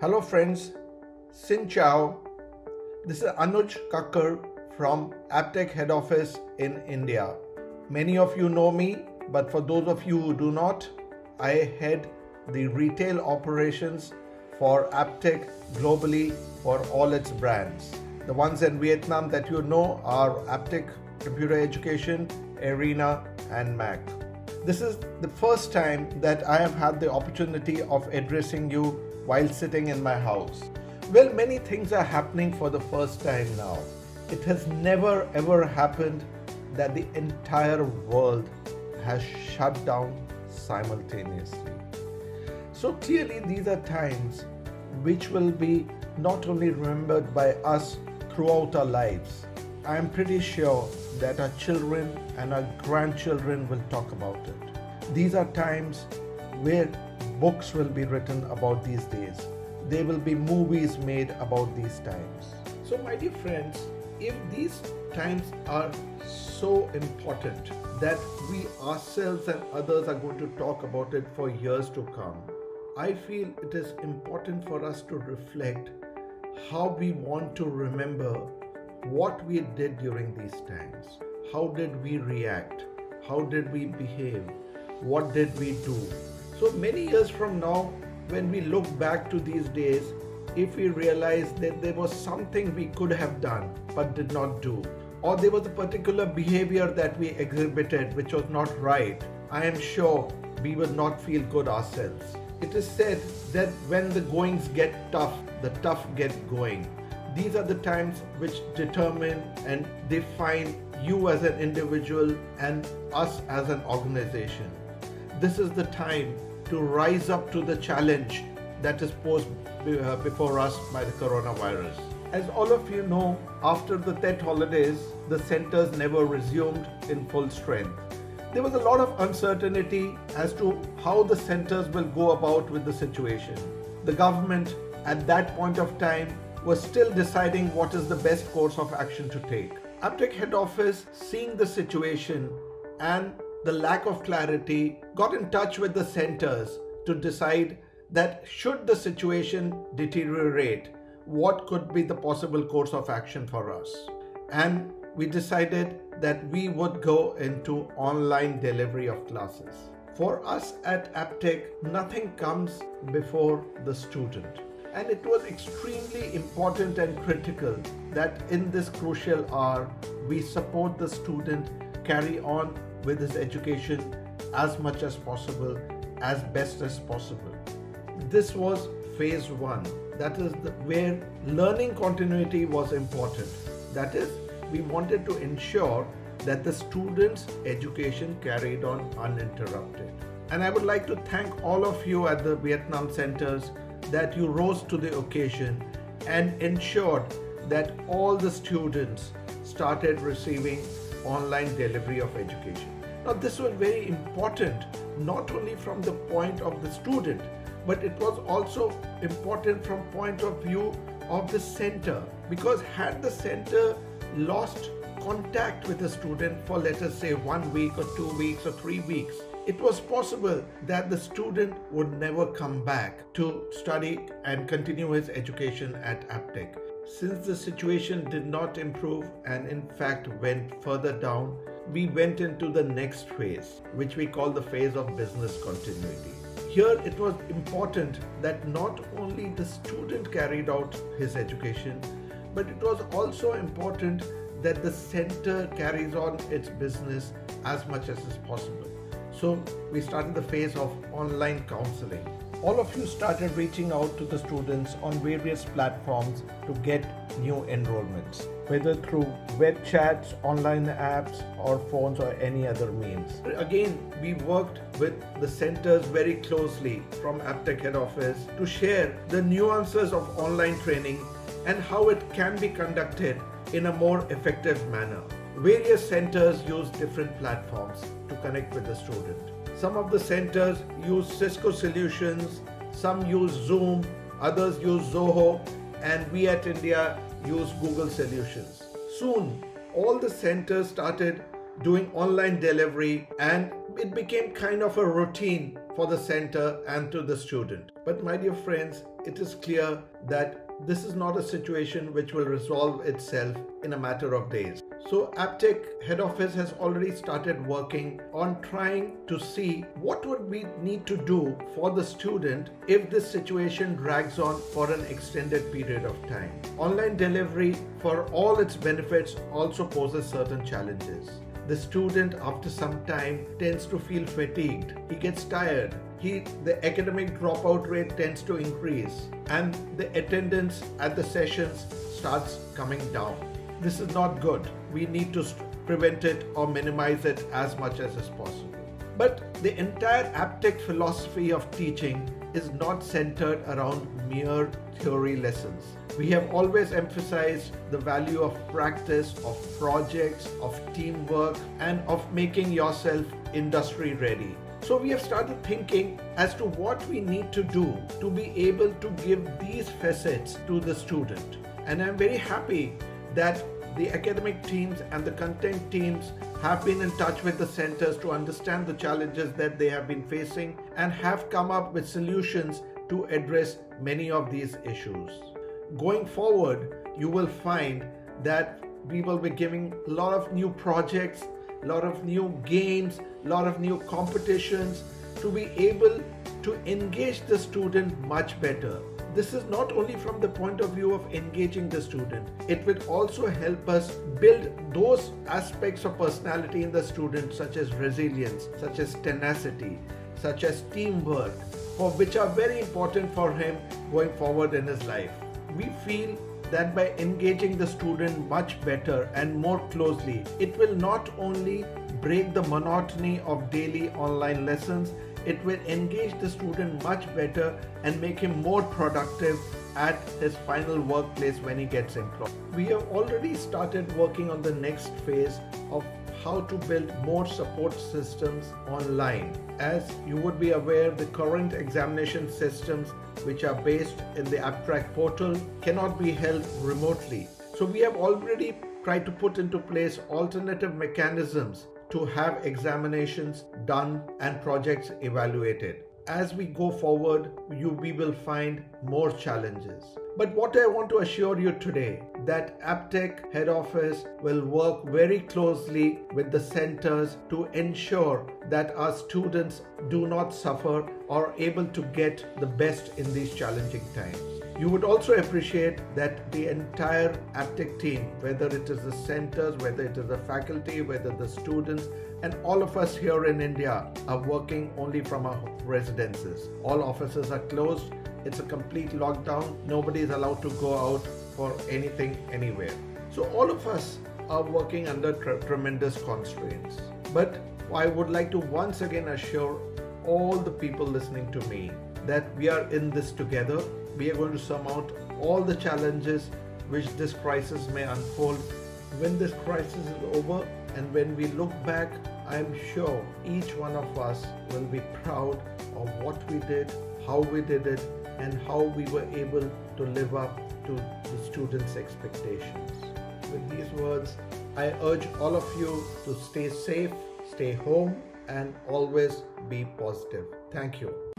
Hello, friends. Sin Chao. This is Anuj Kacker from Aptech Head Office in India. Many of you know me, but for those of you who do not, I head the retail operations for Aptech globally for all its brands. The ones in Vietnam that you know are Aptech Computer Education, Arena, and MAAC. This is the first time that I have had the opportunity of addressing you while sitting in my house. Well, many things are happening for the first time now. It has never ever happened that the entire world has shut down simultaneously. So clearly, these are times which will be not only remembered by us throughout our lives. I am pretty sure that our children and our grandchildren will talk about it. These are times where books will be written about these days. There will be movies made about these times. So, my dear friends, if these times are so important that we ourselves and others are going to talk about it for years to come, I feel it is important for us to reflect how we want to remember what we did during these times. How did we react? How did we behave? What did we do? So many years from now, when we look back to these days, if we realize that there was something we could have done but did not do, or there was a particular behavior that we exhibited which was not right, I am sure we will not feel good ourselves. It is said that when the goings get tough, the tough get going. These are the times which determine and define you as an individual and us as an organization. This is the time to rise up to the challenge that is posed uh, before us by the coronavirus. As all of you know, after the Tet holidays, the centers never resumed in full strength there was a lot of uncertainty as to how the centers will go about with the situation. The government at that point of time was still deciding what is the best course of action to take. Aptech head office, seeing the situation and the lack of clarity, got in touch with the centers to decide that should the situation deteriorate, what could be the possible course of action for us. And we decided that we would go into online delivery of classes. For us at Aptech, nothing comes before the student. And it was extremely important and critical that in this crucial hour, we support the student carry on with his education as much as possible, as best as possible. This was phase one. That is the, where learning continuity was important. That is, we wanted to ensure that the students' education carried on uninterrupted. And I would like to thank all of you at the Vietnam centers that you rose to the occasion and ensured that all the students started receiving online delivery of education. Now, this was very important not only from the point of the student, but it was also important from point of view of the center because had the center lost contact with a student for let us say one week or two weeks or three weeks, it was possible that the student would never come back to study and continue his education at Aptech. Since the situation did not improve and in fact went further down, we went into the next phase, which we call the phase of business continuity. Here it was important that not only the student carried out his education, but it was also important that the center carries on its business as much as is possible. So we started the phase of online counseling. All of you started reaching out to the students on various platforms to get new enrollments, whether through web chats, online apps, or phones, or any other means. Again, we worked with the centers very closely from Aptech head office to share the nuances of online training and how it can be conducted in a more effective manner. Various centers use different platforms to connect with the student. Some of the centers use Cisco solutions, some use Zoom, others use Zoho, and we at India use Google solutions. Soon, all the centers started doing online delivery and it became kind of a routine for the center and to the student. But my dear friends, it is clear that this is not a situation which will resolve itself in a matter of days. So Aptech head office has already started working on trying to see what would we need to do for the student if this situation drags on for an extended period of time. Online delivery for all its benefits also poses certain challenges the student after some time tends to feel fatigued. He gets tired. He the academic dropout rate tends to increase and the attendance at the sessions starts coming down. This is not good. We need to prevent it or minimize it as much as is possible. But the entire aptech philosophy of teaching is not centered around mere theory lessons. We have always emphasized the value of practice, of projects, of teamwork, and of making yourself industry ready. So we have started thinking as to what we need to do to be able to give these facets to the student. And I'm very happy that the academic teams and the content teams have been in touch with the centers to understand the challenges that they have been facing and have come up with solutions to address many of these issues. Going forward, you will find that we will be giving a lot of new projects, a lot of new games, a lot of new competitions to be able to engage the student much better this is not only from the point of view of engaging the student, it will also help us build those aspects of personality in the student, such as resilience, such as tenacity, such as teamwork, for which are very important for him going forward in his life. We feel that by engaging the student much better and more closely, it will not only break the monotony of daily online lessons, it will engage the student much better and make him more productive at his final workplace when he gets employed. We have already started working on the next phase of how to build more support systems online. As you would be aware, the current examination systems, which are based in the Apptrack portal, cannot be held remotely. So we have already tried to put into place alternative mechanisms to have examinations done and projects evaluated. As we go forward, you, we will find more challenges. But what I want to assure you today that Aptech head office will work very closely with the centers to ensure that our students do not suffer or able to get the best in these challenging times. You would also appreciate that the entire Aptech team, whether it is the centers, whether it is the faculty, whether the students, and all of us here in India are working only from our residences. All offices are closed. It's a complete lockdown. Nobody is allowed to go out for anything anywhere. So all of us are working under tremendous constraints. But I would like to once again assure all the people listening to me that we are in this together we are going to surmount all the challenges which this crisis may unfold. When this crisis is over and when we look back, I'm sure each one of us will be proud of what we did, how we did it, and how we were able to live up to the students' expectations. With these words, I urge all of you to stay safe, stay home, and always be positive. Thank you.